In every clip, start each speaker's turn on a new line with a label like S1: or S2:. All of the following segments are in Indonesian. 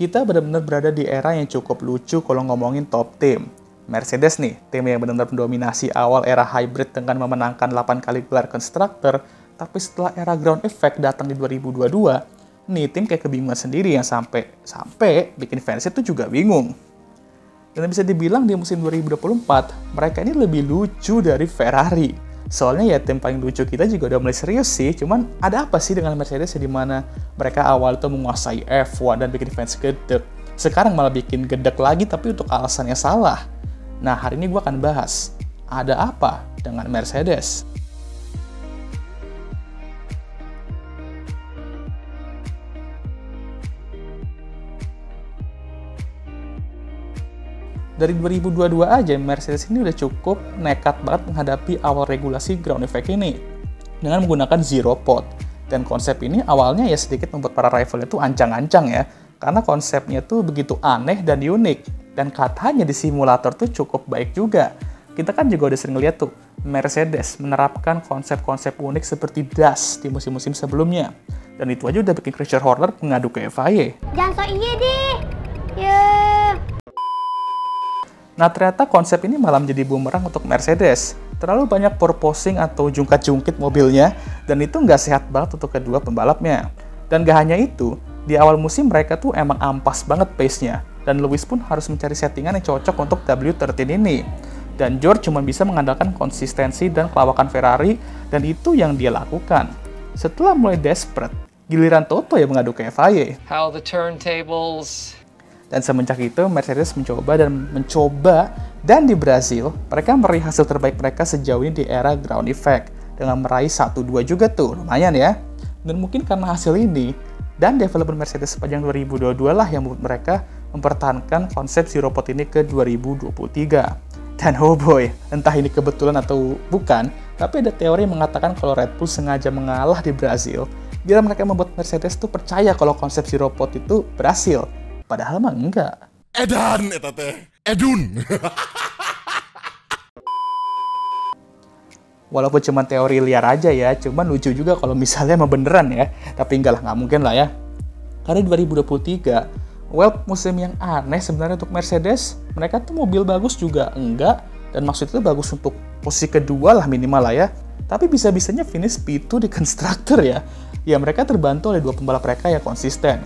S1: kita benar-benar berada di era yang cukup lucu kalau ngomongin top team. Mercedes nih, tim yang benar-benar mendominasi awal era hybrid dengan memenangkan 8 kali gelar Constructor, tapi setelah era ground effect datang di 2022, nih tim kayak kebingungan sendiri yang sampai sampai bikin fans itu juga bingung. Dan bisa dibilang di musim 2024, mereka ini lebih lucu dari Ferrari. Soalnya ya tim paling lucu kita juga udah mulai serius sih, cuman ada apa sih dengan Mercedes di mana mereka awal itu menguasai F1 dan bikin fans gedek. Sekarang malah bikin gedek lagi tapi untuk alasan yang salah. Nah, hari ini gue akan bahas, ada apa dengan Mercedes? Dari 2022 aja, Mercedes ini udah cukup nekat banget menghadapi awal regulasi ground effect ini dengan menggunakan zero pot. Dan konsep ini awalnya ya sedikit membuat para rival itu ancang-ancang ya, karena konsepnya tuh begitu aneh dan unik dan katanya di simulator tuh cukup baik juga. Kita kan juga udah sering lihat tuh, Mercedes menerapkan konsep-konsep unik seperti DAS di musim-musim sebelumnya. Dan itu aja udah bikin Christian Horner mengadu ke FIA.
S2: Jangan so iya deh.
S1: Nah ternyata konsep ini malah menjadi bumerang untuk Mercedes. Terlalu banyak purposing atau jungkat-jungkit mobilnya, dan itu nggak sehat banget untuk kedua pembalapnya. Dan gak hanya itu, di awal musim mereka tuh emang ampas banget pace-nya dan Lewis pun harus mencari settingan yang cocok untuk W13 ini. Dan George cuma bisa mengandalkan konsistensi dan kelawakan Ferrari, dan itu yang dia lakukan. Setelah mulai desperate, giliran Toto yang mengadu ke FIA.
S3: How the turntables.
S1: Dan semenjak itu, Mercedes mencoba dan mencoba, dan di Brazil, mereka meraih hasil terbaik mereka sejauh ini di era ground effect, dengan meraih 1-2 juga tuh, lumayan ya. Dan mungkin karena hasil ini, dan developer Mercedes sepanjang 2022 lah yang membuat mereka mempertahankan konsep zero pot ini ke 2023. Dan oh boy, entah ini kebetulan atau bukan, tapi ada teori yang mengatakan kalau Red Bull sengaja mengalah di Brazil, biar mereka membuat Mercedes tuh percaya kalau konsep zero pot itu berhasil. Padahal mah enggak.
S4: Edan eta teh. Edun.
S1: Walaupun cuma teori liar aja ya, cuman lucu juga kalau misalnya emang beneran ya. Tapi enggak lah, nggak mungkin lah ya. Karena 2023, well musim yang aneh sebenarnya untuk Mercedes mereka tuh mobil bagus juga enggak dan maksudnya bagus untuk posisi kedua lah minimal lah ya tapi bisa-bisanya finish P2 di konstruktor ya ya mereka terbantu oleh dua pembalap mereka yang konsisten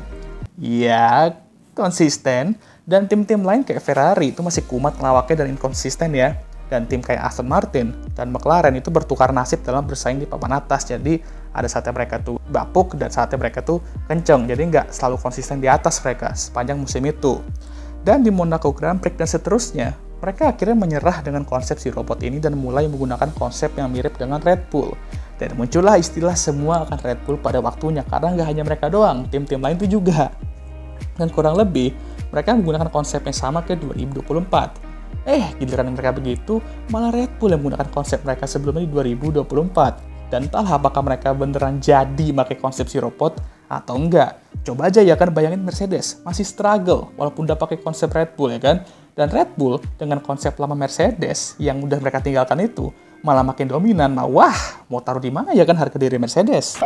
S1: ya konsisten dan tim-tim lain kayak Ferrari itu masih kumat ngelawaknya dan inkonsisten ya. Dan tim kayak Aston Martin dan McLaren itu bertukar nasib dalam bersaing di papan atas. Jadi ada saatnya mereka tuh bapuk dan saatnya mereka tuh kenceng. Jadi nggak selalu konsisten di atas mereka sepanjang musim itu. Dan di Monaco Grand Prix dan seterusnya mereka akhirnya menyerah dengan konsep si robot ini dan mulai menggunakan konsep yang mirip dengan Red Bull. Dan muncullah istilah semua akan Red Bull pada waktunya karena nggak hanya mereka doang tim-tim lain tuh juga dan kurang lebih mereka menggunakan konsep yang sama ke 2024 eh giliran mereka begitu malah Red Bull yang menggunakan konsep mereka sebelumnya di 2024 dan entahlah apakah mereka beneran jadi pakai konsep si robot atau enggak. Coba aja ya kan bayangin Mercedes masih struggle walaupun udah pakai konsep Red Bull ya kan. Dan Red Bull dengan konsep lama Mercedes yang udah mereka tinggalkan itu malah makin dominan. Nah, wah, mau taruh di mana ya kan harga diri Mercedes?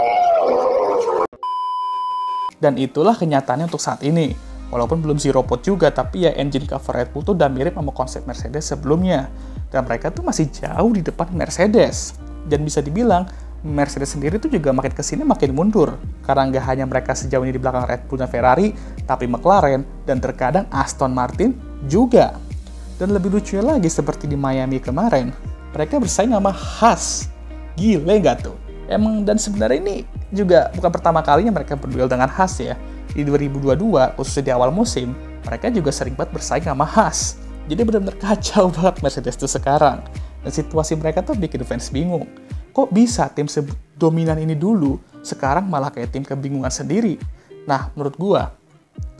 S1: Dan itulah kenyataannya untuk saat ini. Walaupun belum zero pot juga, tapi ya engine cover Red Bull tuh udah mirip sama konsep Mercedes sebelumnya. Dan mereka tuh masih jauh di depan Mercedes dan bisa dibilang Mercedes sendiri tuh juga makin ke sini makin mundur karena nggak hanya mereka sejauh ini di belakang Red Bull dan Ferrari, tapi McLaren dan terkadang Aston Martin juga. Dan lebih lucunya lagi seperti di Miami kemarin, mereka bersaing sama Haas. Gile nggak tuh? Emang dan sebenarnya ini juga bukan pertama kalinya mereka berduel dengan Haas ya. Di 2022, khususnya di awal musim, mereka juga sering banget bersaing sama Haas. Jadi benar-benar kacau banget Mercedes tuh sekarang. Dan situasi mereka tuh bikin fans bingung. Kok bisa tim dominan ini dulu, sekarang malah kayak tim kebingungan sendiri? Nah, menurut gua,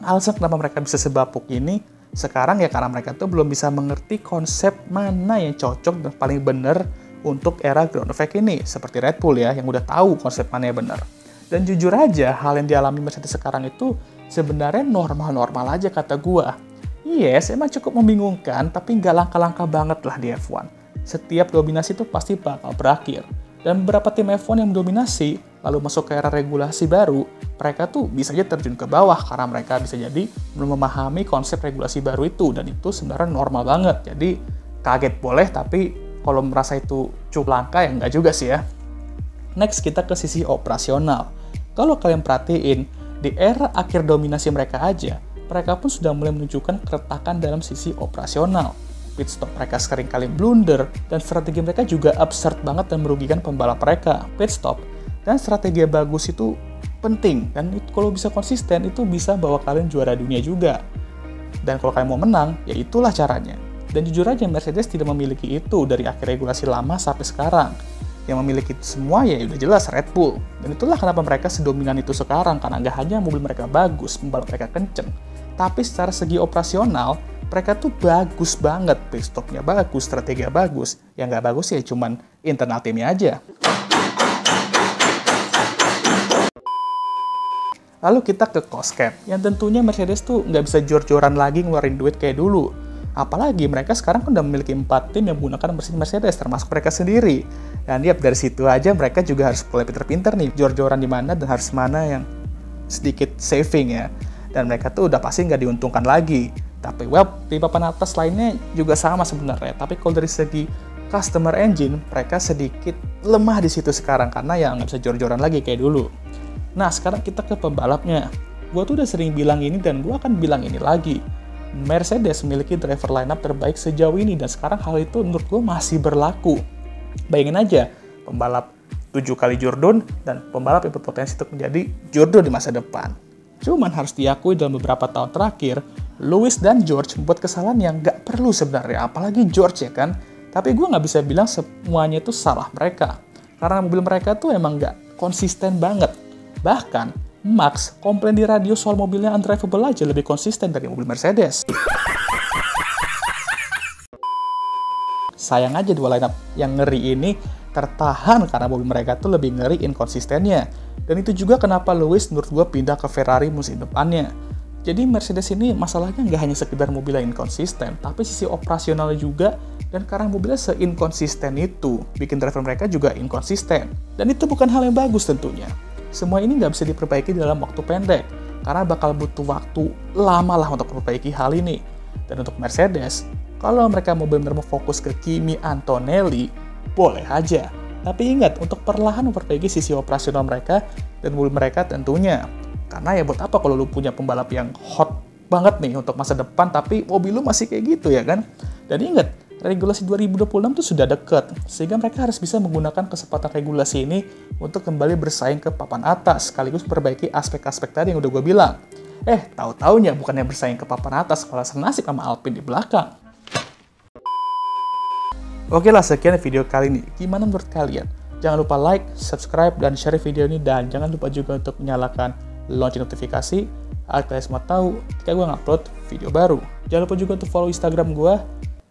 S1: alasan kenapa mereka bisa sebapuk ini, sekarang ya karena mereka tuh belum bisa mengerti konsep mana yang cocok dan paling benar untuk era ground effect ini, seperti Red Bull ya, yang udah tahu konsep mana benar. Dan jujur aja, hal yang dialami Mercedes sekarang itu sebenarnya normal-normal aja kata gua. Yes, emang cukup membingungkan, tapi nggak langka-langka banget lah di F1 setiap dominasi itu pasti bakal berakhir. Dan beberapa tim F1 yang mendominasi lalu masuk ke era regulasi baru, mereka tuh bisa aja terjun ke bawah karena mereka bisa jadi belum memahami konsep regulasi baru itu dan itu sebenarnya normal banget. Jadi kaget boleh tapi kalau merasa itu cukup langka ya enggak juga sih ya. Next kita ke sisi operasional. Kalau kalian perhatiin, di era akhir dominasi mereka aja, mereka pun sudah mulai menunjukkan keretakan dalam sisi operasional. Pit stop mereka sering kali blunder, dan strategi mereka juga absurd banget dan merugikan pembalap mereka. Pit stop dan strategi bagus itu penting, dan itu kalau bisa konsisten, itu bisa bawa kalian juara dunia juga. Dan kalau kalian mau menang, ya itulah caranya. Dan jujur aja Mercedes tidak memiliki itu dari akhir regulasi lama sampai sekarang yang memiliki itu semua ya udah jelas Red Bull. Dan itulah kenapa mereka sedominan itu sekarang, karena nggak hanya mobil mereka bagus, pembalap mereka kenceng, tapi secara segi operasional, mereka tuh bagus banget, pit stopnya bagus, strategi bagus. Yang nggak bagus ya cuman internal timnya aja. Lalu kita ke cost cap, yang tentunya Mercedes tuh nggak bisa jor-joran lagi ngeluarin duit kayak dulu Apalagi mereka sekarang kan udah memiliki empat tim yang menggunakan mesin Mercedes, termasuk mereka sendiri. Dan ya dari situ aja mereka juga harus mulai pinter-pinter nih, jor-joran di mana dan harus mana yang sedikit saving ya. Dan mereka tuh udah pasti nggak diuntungkan lagi. Tapi well, di papan atas lainnya juga sama sebenarnya. Tapi kalau dari segi customer engine, mereka sedikit lemah di situ sekarang karena ya nggak bisa jor-joran lagi kayak dulu. Nah, sekarang kita ke pembalapnya. Gue tuh udah sering bilang ini dan gue akan bilang ini lagi Mercedes memiliki driver lineup terbaik sejauh ini dan sekarang hal itu menurut gue masih berlaku. Bayangin aja, pembalap 7 kali Jordan dan pembalap yang berpotensi untuk menjadi Jordan di masa depan. Cuman harus diakui dalam beberapa tahun terakhir, Lewis dan George membuat kesalahan yang gak perlu sebenarnya, apalagi George ya kan. Tapi gue gak bisa bilang semuanya itu salah mereka. Karena mobil mereka tuh emang gak konsisten banget. Bahkan, Max komplain di radio soal mobilnya undrivable aja lebih konsisten dari mobil Mercedes. Sayang aja dua lineup yang ngeri ini tertahan karena mobil mereka tuh lebih ngeri inkonsistennya. Dan itu juga kenapa Lewis menurut gue pindah ke Ferrari musim depannya. Jadi Mercedes ini masalahnya nggak hanya sekedar mobilnya inkonsisten, tapi sisi operasionalnya juga dan karena mobilnya seinkonsisten itu, bikin driver mereka juga inkonsisten. Dan itu bukan hal yang bagus tentunya. Semua ini nggak bisa diperbaiki dalam waktu pendek, karena bakal butuh waktu lama lah untuk memperbaiki hal ini. Dan untuk Mercedes, kalau mereka mau benar-benar fokus ke Kimi Antonelli, boleh aja. Tapi ingat, untuk perlahan memperbaiki sisi operasional mereka dan mobil mereka tentunya. Karena ya buat apa kalau lu punya pembalap yang hot banget nih untuk masa depan, tapi mobil lu masih kayak gitu ya kan? Dan ingat, regulasi 2026 itu sudah dekat, sehingga mereka harus bisa menggunakan kesempatan regulasi ini untuk kembali bersaing ke papan atas, sekaligus perbaiki aspek-aspek tadi yang udah gue bilang. Eh, tahu-taunya bukannya bersaing ke papan atas, malah senasib sama Alpine di belakang. Oke lah, sekian video kali ini. Gimana menurut kalian? Jangan lupa like, subscribe, dan share video ini, dan jangan lupa juga untuk menyalakan lonceng notifikasi agar kalian semua tahu ketika gue ngupload video baru. Jangan lupa juga untuk follow Instagram gue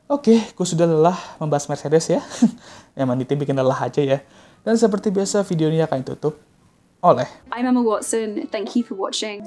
S1: Oke, gue sudah lelah membahas Mercedes ya. Emang tim bikin lelah aja ya. Dan seperti biasa video ini akan ditutup oleh
S5: I'm Emma Watson. Thank you for watching.